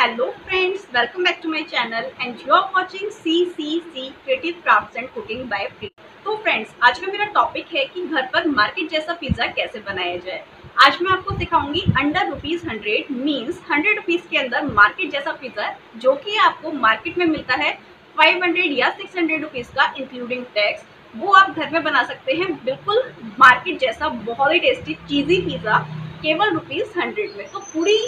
Hello friends, welcome back to my channel and you are watching CCC Creative Crafts and Cooking by Free. तो friends आज का मेरा topic है कि घर पर मार्केट जैसा पिज़्ज़ा कैसे बनाया जाए। आज मैं आपको सिखाऊँगी under rupees hundred means hundred rupees के अंदर मार्केट जैसा पिज़्ज़ा जो कि आपको मार्केट में मिलता है फाइव या सिक्स हंड्रेड का इंक्लूडिंग टैक्स वो आप घर में बना सकते हैं। बिल्कुल मार्केट जैसा बहुत ही टेस्टी चीज़ी पिज़्ज़ा केवल रुपीज़ हंड्रेड में। तो पूरी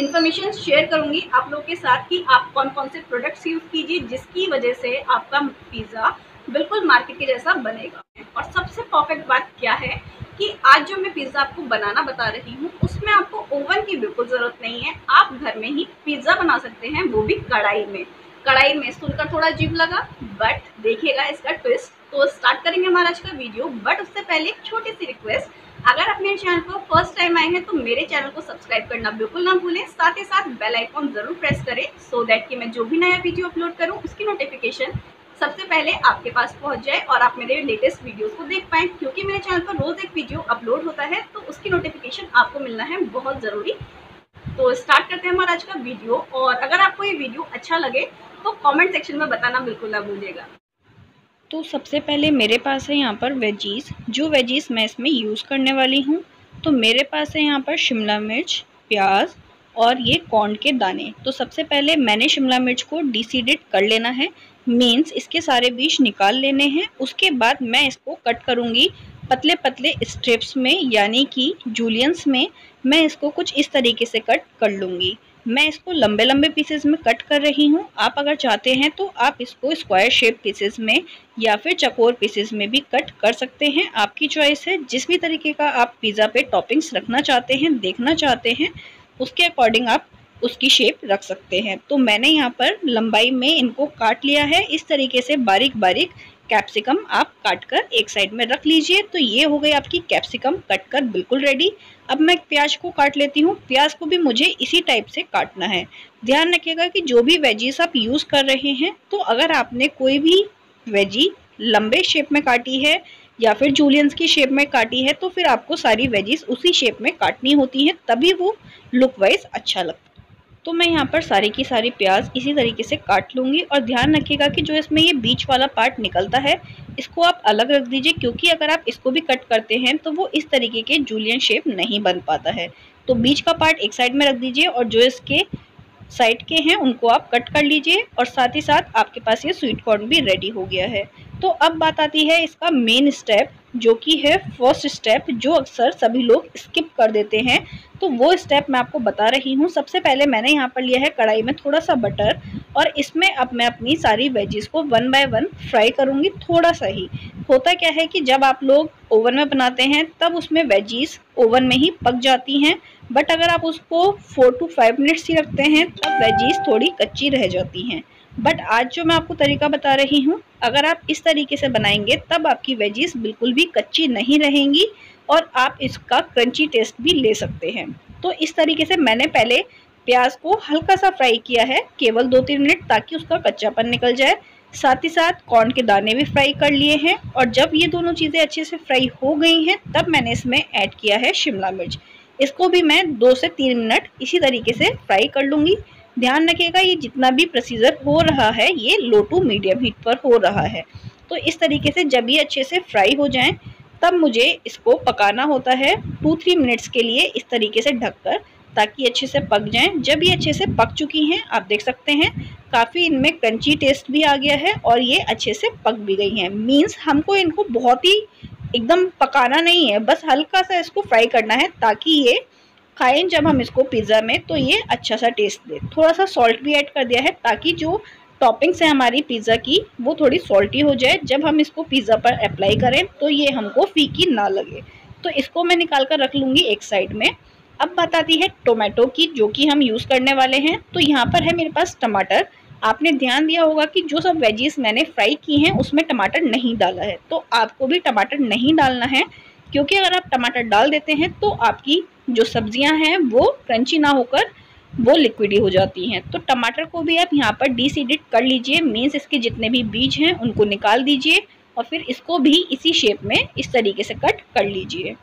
इन्फॉर्मेशन शेयर करूँगी आप लोग के साथ कि आप कौन कौन से प्रोडक्ट्स यूज़ कीजिए, जिसकी वजह से आपका पिज़्ज़ा बिल्कुल मार्केट के जैसा बनेगा। और सबसे परफेक्ट बात क्या है कि आज जो मैं पिज़्ज़ा आपको बनाना बता रही हूँ, उसमें आपको ओवन की बिल्कुल ज़रूरत नहीं है। आप घर में ही पिज़्ज़ा बना सकते हैं, वो भी कढ़ाई में। कढ़ाई में सुनकर थोड़ा अजीब लगा बट देखिएगा इसका ट्विस्ट तो स्टार्ट करेंगे हमारा आज का वीडियो बट उससे पहले एक छोटी सी रिक्वेस्ट अगर आप मेरे चैनल पर फ़र्स्ट टाइम आए हैं तो मेरे चैनल को सब्सक्राइब करना बिल्कुल ना भूलें। साथ ही साथ बेल आइकॉन ज़रूर प्रेस करें सो दैट कि मैं जो भी नया वीडियो अपलोड करूँ, उसकी नोटिफिकेशन सबसे पहले आपके पास पहुँच जाए और आप मेरे लेटेस्ट वीडियोस को देख पाएँ। क्योंकि मेरे चैनल पर रोज़ एक वीडियो अपलोड होता है तो उसकी नोटिफिकेशन आपको मिलना है बहुत ज़रूरी। तो स्टार्ट करते हैं हमारा आज का वीडियो और अगर आपको ये वीडियो अच्छा लगे तो कमेंट सेक्शन में बताना बिल्कुल ना भूलिएगा। तो सबसे पहले मेरे पास है यहाँ पर वेजीज़। जो वेजीज़ मैं इसमें यूज़ करने वाली हूँ तो मेरे पास है यहाँ पर शिमला मिर्च, प्याज और ये कॉर्न के दाने। तो सबसे पहले मैंने शिमला मिर्च को डिसीडेड कर लेना है। मीन्स इसके सारे बीज निकाल लेने हैं। उसके बाद मैं इसको कट करूँगी पतले पतले स्ट्रिप्स में, यानी कि जूलियंस में। मैं इसको कुछ इस तरीके से कट कर लूँगी। मैं इसको लंबे लंबे पीसेस में कट कर रही हूँ। आप अगर चाहते हैं तो आप इसको स्क्वायर शेप पीसेस में या फिर चकोर पीसेस में भी कट कर सकते हैं। आपकी चॉइस है। जिस भी तरीके का आप पिज़्ज़ा पे टॉपिंग्स रखना चाहते हैं, देखना चाहते हैं, उसके अकॉर्डिंग आप उसकी शेप रख सकते हैं। तो मैंने यहाँ पर लंबाई में इनको काट लिया है। इस तरीके से बारीक बारीक कैप्सिकम आप काट कर एक साइड में रख लीजिए। तो ये हो गई आपकी कैप्सिकम कट कर बिल्कुल रेडी अब मैं प्याज को काट लेती हूँ। प्याज को भी मुझे इसी टाइप से काटना है। ध्यान रखिएगा कि जो भी वेजीज आप यूज़ कर रहे हैं तो अगर आपने कोई भी वेजी लंबे शेप में काटी है या फिर जूलियंस की शेप में काटी है तो फिर आपको सारी वेजीज उसी शेप में काटनी होती हैं। तभी वो लुक वाइज अच्छा लगता है। तो मैं यहाँ पर सारी की सारी प्याज इसी तरीके से काट लूँगी और ध्यान रखिएगा कि जो इसमें ये बीच वाला पार्ट निकलता है, इसको आप अलग रख दीजिए क्योंकि अगर आप इसको भी कट करते हैं तो वो इस तरीके के जूलियन शेप नहीं बन पाता है। तो बीच का पार्ट एक साइड में रख दीजिए और जो इसके साइड के हैं उनको आप कट कर लीजिए और साथ ही साथ आपके पास ये स्वीट कॉर्न भी रेडी हो गया है। तो अब बात आती है इसका मेन स्टेप जो कि है फ़र्स्ट स्टेप जो अक्सर सभी लोग स्किप कर देते हैं। तो वो स्टेप मैं आपको बता रही हूँ। सबसे पहले मैंने यहाँ पर लिया है कढ़ाई में थोड़ा सा बटर और इसमें अब मैं अपनी सारी वेजीज को वन बाय वन फ्राई करूँगी थोड़ा सा ही। होता क्या है कि जब आप लोग ओवन में बनाते हैं, तब उसमें वेजीज ओवन में ही पक जाती हैं। बट अगर आप उसको फोर टू फाइव मिनट्स ही रखते हैं, तब वेजीज थोड़ी कच्ची रह जाती हैं। बट आज जो मैं आपको तरीका बता रही हूँ, अगर आप इस तरीके से बनाएँगे, तब आपकी वेजीज बिल्कुल भी कच्ची नहीं रहेंगी और आप इसका क्रंची टेस्ट भी ले सकते हैं। तो इस तरीके से मैंने पहले प्याज को हल्का सा फ्राई किया है, केवल दो तीन मिनट, ताकि उसका कच्चापन निकल जाए। साथ ही साथ कॉर्न के दाने भी फ्राई कर लिए हैं और जब ये दोनों चीज़ें अच्छे से फ्राई हो गई हैं, तब मैंने इसमें ऐड किया है शिमला मिर्च। इसको भी मैं दो से तीन मिनट इसी तरीके से फ्राई कर लूँगी। ध्यान रखिएगा, ये जितना भी प्रोसीजर हो रहा है, ये लो टू मीडियम हीट पर हो रहा है। तो इस तरीके से जब ये अच्छे से फ्राई हो जाएँ, तब मुझे इसको पकाना होता है टू थ्री मिनट्स के लिए इस तरीके से ढककर, ताकि अच्छे से पक जाएँ। जब ये अच्छे से पक चुकी हैं, आप देख सकते हैं, काफ़ी इनमें क्रंची टेस्ट भी आ गया है और ये अच्छे से पक भी गई हैं। मीन्स हमको इनको बहुत ही एकदम पकाना नहीं है, बस हल्का सा इसको फ्राई करना है, ताकि ये खाएँ जब हम इसको पिज़्ज़ा में तो ये अच्छा सा टेस्ट दे। थोड़ा सा सॉल्ट भी ऐड कर दिया है ताकि जो टॉपिंग्स है हमारी पिज़्ज़ा की, वो थोड़ी सॉल्टी हो जाए। जब हम इसको पिज़्ज़ा पर अप्लाई करें तो ये हमको फीकी ना लगे। तो इसको मैं निकाल कर रख लूँगी एक साइड में। अब बात आती है टोमेटो की, जो कि हम यूज़ करने वाले हैं। तो यहाँ पर है मेरे पास टमाटर। आपने ध्यान दिया होगा कि जो सब वेजीज मैंने फ्राई की हैं, उसमें टमाटर नहीं डाला है। तो आपको भी टमाटर नहीं डालना है। क्योंकि अगर आप टमाटर डाल देते हैं तो आपकी जो सब्ज़ियाँ हैं, वो क्रंची ना होकर वो लिक्विडी हो जाती हैं। तो टमाटर को भी आप यहाँ पर डीसीडिट कर लीजिए। मीन्स इसके जितने भी बीज हैं, उनको निकाल दीजिए और फिर इसको भी इसी शेप में इस तरीके से कट कर लीजिए।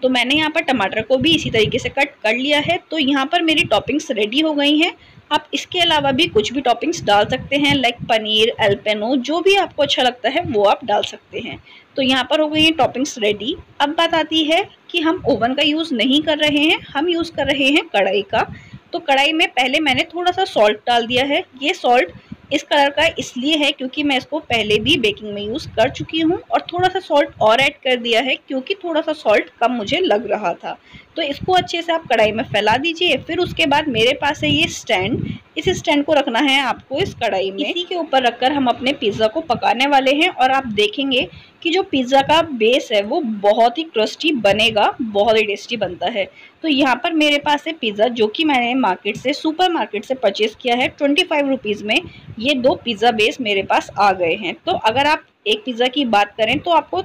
तो मैंने यहाँ पर टमाटर को भी इसी तरीके से कट कर लिया है। तो यहाँ पर मेरी टॉपिंग्स रेडी हो गई हैं। आप इसके अलावा भी कुछ भी टॉपिंग्स डाल सकते हैं लाइक पनीर एल्पेनो जो भी आपको अच्छा लगता है, वो आप डाल सकते हैं। तो यहाँ पर हो गई है टॉपिंग्स रेडी अब बात आती है कि हम ओवन का यूज़ नहीं कर रहे हैं, हम यूज़ कर रहे हैं कढ़ाई का। तो कढ़ाई में पहले मैंने थोड़ा सा सॉल्ट डाल दिया है। ये सॉल्ट इस कलर का इसलिए है क्योंकि मैं इसको पहले भी बेकिंग में यूज़ कर चुकी हूँ और थोड़ा सा सॉल्ट और ऐड कर दिया है क्योंकि थोड़ा सा सॉल्ट कम मुझे लग रहा था। तो इसको अच्छे से आप कढ़ाई में फैला दीजिए, फिर उसके बाद मेरे पास है ये स्टैंड। इस स्टैंड को रखना है आपको इस कढ़ाई में। इसी के ऊपर रखकर हम अपने पिज़्ज़ा को पकाने वाले हैं और आप देखेंगे कि जो पिज़्ज़ा का बेस है वो बहुत ही क्रस्टी बनेगा, बहुत ही टेस्टी बनता है। तो यहाँ पर मेरे पास है पिज़्ज़ा जो कि मैंने मार्केट से सुपर मार्केट से परचेज़ किया है। ट्वेंटी फाइव रुपीज़ में ये दो पिज़्ज़ा बेस मेरे पास आ गए हैं। तो अगर आप एक पिज़्ज़ा की बात करें तो आपको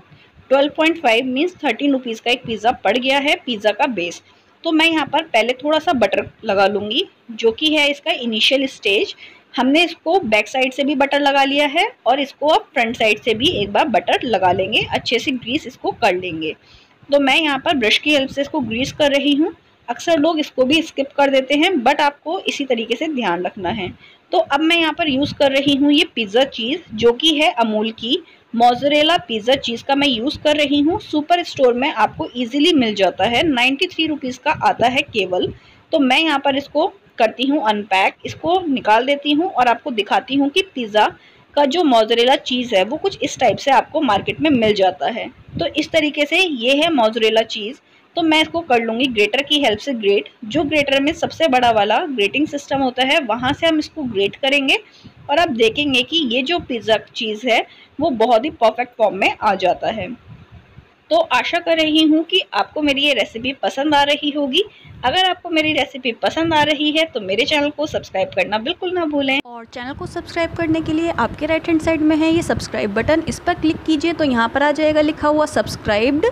12.5 मीन्स थर्टीन रुपीज़ का एक पिज़्ज़ा पड़ गया है पिज़्ज़ा का बेस तो मैं यहाँ पर पहले थोड़ा सा बटर लगा लूँगी, जो कि है इसका इनिशियल स्टेज हमने इसको बैक साइड से भी बटर लगा लिया है और इसको अब फ्रंट साइड से भी एक बार बटर लगा लेंगे, अच्छे से ग्रीस इसको कर लेंगे. तो मैं यहाँ पर ब्रश की हेल्प से इसको ग्रीस कर रही हूँ. अक्सर लोग इसको भी स्किप कर देते हैं बट आपको इसी तरीके से ध्यान रखना है. तो अब मैं यहाँ पर यूज़ कर रही हूँ ये पिज़्ज़ा चीज़ जो कि है अमूल की. मोजरेला पिज़्ज़ा चीज़ का मैं यूज़ कर रही हूँ। सुपर स्टोर में आपको इजीली मिल जाता है। नाइन्टी थ्री रुपीज़ का आता है केवल। तो मैं यहाँ पर इसको करती हूँ अनपैक इसको निकाल देती हूँ और आपको दिखाती हूँ कि पिज़्ज़ा का जो मोजरेला चीज़ है, वो कुछ इस टाइप से आपको मार्केट में मिल जाता है। तो इस तरीके से ये है मोजरेला चीज़। तो मैं इसको कर लूँगी ग्रेटर की हेल्प से ग्रेट जो ग्रेटर में सबसे बड़ा वाला ग्रेटिंग सिस्टम होता है, वहाँ से हम इसको ग्रेट करेंगे और आप देखेंगे कि ये जो पिज़्ज़ा चीज़ है, वो बहुत ही परफेक्ट फॉर्म में आ जाता है। तो आशा कर रही हूँ कि आपको मेरी ये रेसिपी पसंद आ रही होगी। अगर आपको मेरी रेसिपी पसंद आ रही है तो मेरे चैनल को सब्सक्राइब करना बिल्कुल ना भूलें। और चैनल को सब्सक्राइब करने के लिए आपके राइट हैंड साइड में है ये सब्सक्राइब बटन इस पर क्लिक कीजिए तो यहाँ पर आ जाएगा लिखा हुआ सब्सक्राइब्ड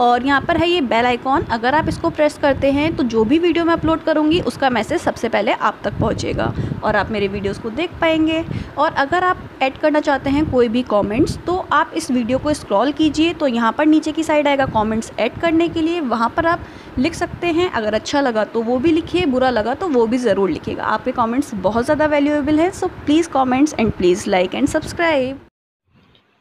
और यहाँ पर है ये बेल आइकॉन अगर आप इसको प्रेस करते हैं तो जो भी वीडियो मैं अपलोड करूँगी, उसका मैसेज सबसे पहले आप तक पहुँचेगा और आप मेरे वीडियोस को देख पाएँगे। और अगर आप ऐड करना चाहते हैं कोई भी कमेंट्स तो आप इस वीडियो को स्क्रॉल कीजिए तो यहाँ पर नीचे की साइड आएगा कॉमेंट्स ऐड करने के लिए। वहाँ पर आप लिख सकते हैं, अगर अच्छा लगा तो वो भी लिखिए, बुरा लगा तो वो भी ज़रूर लिखिएगा। आपके कॉमेंट्स बहुत ज़्यादा वैल्यूएबल हैं so please comments and please like and subscribe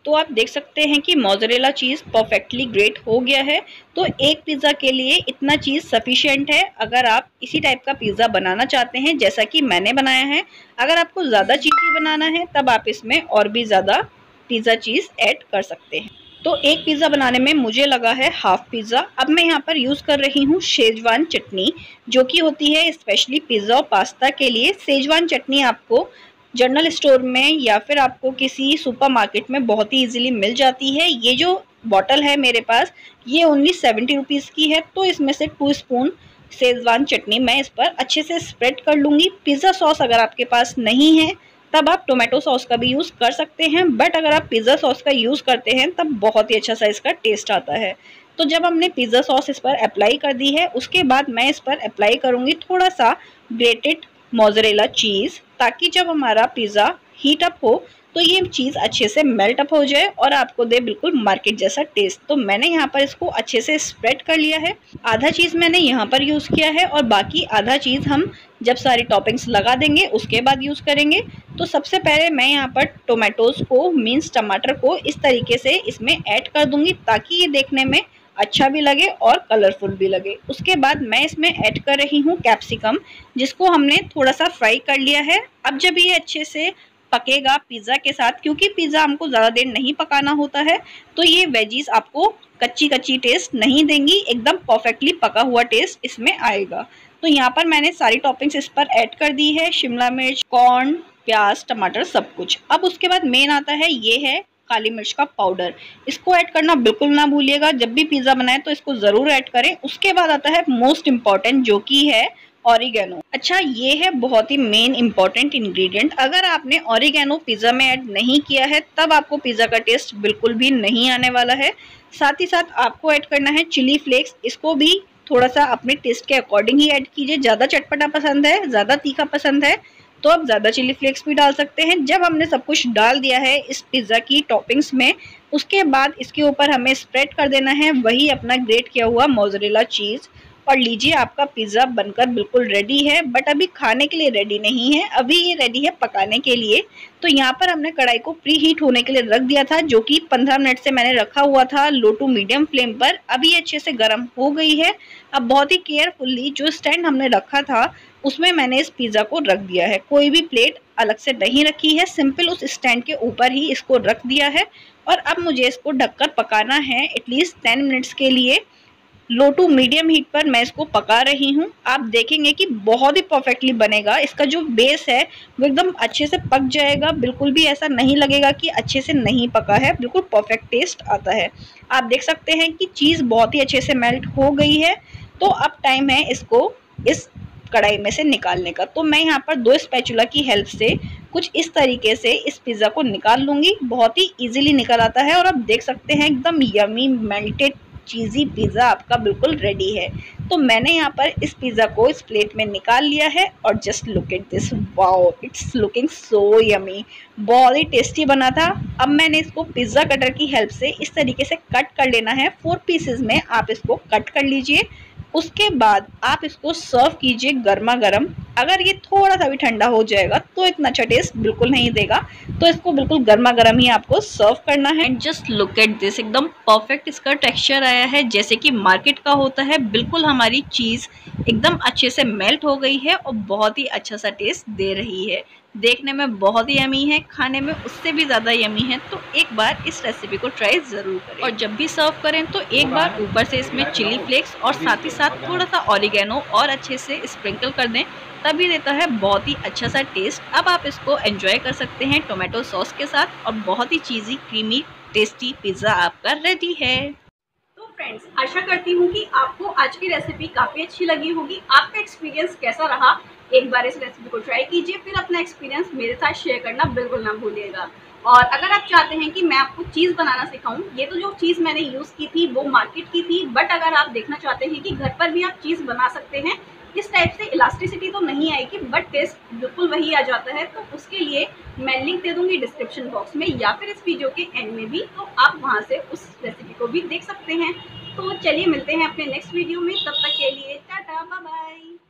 तो आप देख सकते हैं कि मोजरेला चीज़ परफेक्टली ग्रेट हो गया है। तो एक पिज़्ज़ा के लिए इतना चीज़ सफिशिएंट है। अगर आप इसी टाइप का पिज़्ज़ा बनाना चाहते हैं, जैसा कि मैंने बनाया है, अगर आपको ज़्यादा चीज़ी बनाना है, तब आप इसमें और भी ज़्यादा पिज़्ज़ा चीज़ ऐड कर सकते हैं। तो एक पिज़्ज़ा बनाने में मुझे लगा है हाफ़ पिज़्ज़ा अब मैं यहाँ पर यूज़ कर रही हूँ शेजवान चटनी, जो कि होती है स्पेशली पिज़्ज़ा और पास्ता के लिए। शेजवान चटनी आपको जनरल स्टोर में या फिर आपको किसी सुपरमार्केट में बहुत ही इजीली मिल जाती है। ये जो बॉटल है मेरे पास, ये ओनली सेवेंटी रुपीज़ की है तो इसमें से टू स्पून शेजवान चटनी मैं इस पर अच्छे से स्प्रेड कर लूँगी। पिज़्ज़ा सॉस अगर आपके पास नहीं है, तब आप टोमेटो सॉस का भी यूज़ कर सकते हैं बट अगर आप पिज़्ज़ा सॉस का यूज़ करते हैं, तब बहुत ही अच्छा सा इसका टेस्ट आता है। तो जब हमने पिज़्ज़ा सॉस इस पर अप्लाई कर दी है, उसके बाद मैं इस पर अप्लाई करूँगी थोड़ा सा ग्रेटेड मोजरेला चीज़ ताकि जब हमारा पिज़्ज़ा हीट अप हो तो ये चीज़ अच्छे से मेल्ट अप हो जाए और आपको दे बिल्कुल मार्केट जैसा टेस्ट तो मैंने यहाँ पर इसको अच्छे से स्प्रेड कर लिया है। आधा चीज़ मैंने यहाँ पर यूज़ किया है और बाकी आधा चीज़ हम जब सारी टॉपिंग्स लगा देंगे, उसके बाद यूज़ करेंगे। तो सबसे पहले मैं यहाँ पर टोमेटोज़ को मीन्स टमाटर को इस तरीके से इसमें ऐड कर दूँगी ताकि ये देखने में अच्छा भी लगे और कलरफुल भी लगे। उसके बाद मैं इसमें ऐड कर रही हूँ कैप्सिकम जिसको हमने थोड़ा सा फ्राई कर लिया है। अब जब ये अच्छे से पकेगा पिज़्ज़ा के साथ, क्योंकि पिज़्ज़ा हमको ज़्यादा देर नहीं पकाना होता है तो ये वेजीज आपको कच्ची कच्ची टेस्ट नहीं देंगी, एकदम परफेक्टली पका हुआ टेस्ट इसमें आएगा। तो यहाँ पर मैंने सारी टॉपिंग्स इस पर ऐड कर दी है, शिमला मिर्च कॉर्न प्याज, टमाटर, सब कुछ। अब उसके बाद मेन आता है, ये है काली मिर्च का पाउडर इसको ऐड करना बिल्कुल ना भूलिएगा। जब भी पिज़्ज़ा बनाए तो इसको ज़रूर ऐड करें। उसके बाद आता है मोस्ट इंपॉर्टेंट जो कि है ऑरिगेनो अच्छा ये है बहुत ही मेन इंपॉर्टेंट इंग्रेडिएंट अगर आपने ऑरिगेनो पिज़्ज़ा में ऐड नहीं किया है, तब आपको पिज़्ज़ा का टेस्ट बिल्कुल भी नहीं आने वाला है। साथ ही साथ आपको ऐड करना है चिली फ्लेक्स इसको भी थोड़ा सा अपने टेस्ट के अकॉर्डिंग ही ऐड कीजिए। ज़्यादा चटपटा पसंद है, ज़्यादा तीखा पसंद है तो आप ज़्यादा चिली फ्लेक्स भी डाल सकते हैं। जब हमने सब कुछ डाल दिया है इस पिज़्ज़ा की टॉपिंग्स में, उसके बाद इसके ऊपर हमें स्प्रेड कर देना है। वही अपना ग्रेट किया हुआ मोजरेला चीज़ और लीजिए, आपका पिज़्ज़ा बनकर बिल्कुल रेडी है बट अभी खाने के लिए रेडी नहीं है। अभी ये रेडी है पकाने के लिए। तो यहाँ पर हमने कढ़ाई को प्री हीट होने के लिए रख दिया था, जो कि 15 मिनट से मैंने रखा हुआ था लो टू मीडियम फ्लेम पर। अभी अच्छे से गर्म हो गई है। अब बहुत ही केयरफुल्ली जो स्टैंड हमने रखा था, उसमें मैंने इस पिज़्ज़ा को रख दिया है। कोई भी प्लेट अलग से नहीं रखी है सिंपल उस स्टैंड के ऊपर ही इसको रख दिया है। और अब मुझे इसको ढककर पकाना है एटलीस्ट टेन मिनट्स के लिए। लो टू मीडियम हीट पर मैं इसको पका रही हूँ। आप देखेंगे कि बहुत ही परफेक्टली बनेगा। इसका जो बेस है, वो एकदम अच्छे से पक जाएगा। बिल्कुल भी ऐसा नहीं लगेगा कि अच्छे से नहीं पका है। बिल्कुल परफेक्ट टेस्ट आता है। आप देख सकते हैं कि चीज़ बहुत ही अच्छे से मेल्ट हो गई है। तो अब टाइम है इसको इस कढ़ाई में से निकालने का। तो मैं यहाँ पर दो स्पैचुला की हेल्प से कुछ इस तरीके से इस पिज़्ज़ा को निकाल लूँगी। बहुत ही इजीली निकल आता है और आप देख सकते हैं, एकदम यमी मेल्टेड चीज़ी पिज़्ज़ा आपका बिल्कुल रेडी है। तो मैंने यहाँ पर इस पिज़्ज़ा को इस प्लेट में निकाल लिया है और just look at this wow it's looking so yummy बहुत ही टेस्टी बना था। अब मैंने इसको पिज़्ज़ा कटर की हेल्प से इस तरीके से कट कर लेना है। फोर पीसेज में आप इसको कट कर लीजिए। उसके बाद आप इसको सर्व कीजिए गर्मा गर्म अगर ये थोड़ा सा भी ठंडा हो जाएगा तो इतना अच्छा टेस्ट बिल्कुल नहीं देगा। तो इसको बिल्कुल गर्मा गर्म ही आपको सर्व करना है। And just look at this एकदम परफेक्ट इसका टेक्सचर आया है। जैसे कि मार्केट का होता है, बिल्कुल हमारी चीज़ एकदम अच्छे से मेल्ट हो गई है और बहुत ही अच्छा सा टेस्ट दे रही है। देखने में बहुत ही यमी है, खाने में उससे भी ज़्यादा यमी है तो एक बार इस रेसिपी को ट्राई ज़रूर करें। और जब भी सर्व करें तो एक बार ऊपर से इसमें चिली फ्लेक्स और साथ ही साथ थोड़ा सा ऑरिगेनो और अच्छे से स्प्रिंकल कर दें, तभी देता है बहुत ही अच्छा सा टेस्ट अब आप इसको एंजॉय कर सकते हैं टोमेटो सॉस के साथ और बहुत ही चीज़ी क्रीमी टेस्टी पिज़्ज़ा आपका रेडी है। फ्रेंड्स आशा करती हूँ कि आपको आज की रेसिपी काफ़ी अच्छी लगी होगी। आपका एक्सपीरियंस कैसा रहा? एक बार इस रेसिपी को ट्राई कीजिए, फिर अपना एक्सपीरियंस मेरे साथ शेयर करना बिल्कुल ना भूलिएगा। और अगर आप चाहते हैं कि मैं आपको चीज़ बनाना सिखाऊं, ये तो जो चीज़ मैंने यूज़ की थी, वो मार्केट की थी बट अगर आप देखना चाहते हैं कि घर पर भी आप चीज़ बना सकते हैं इस टाइप से इलास्टिसिटी तो नहीं आएगी बट टेस्ट बिल्कुल वही आ जाता है तो उसके लिए मैं लिंक दे दूँगी डिस्क्रिप्शन बॉक्स में, या फिर इस वीडियो के एंड में भी तो आप वहाँ से उस रेसिपी को भी देख सकते हैं। तो चलिए मिलते हैं अपने नेक्स्ट वीडियो में, तब तक के लिए टाटा बाय बाय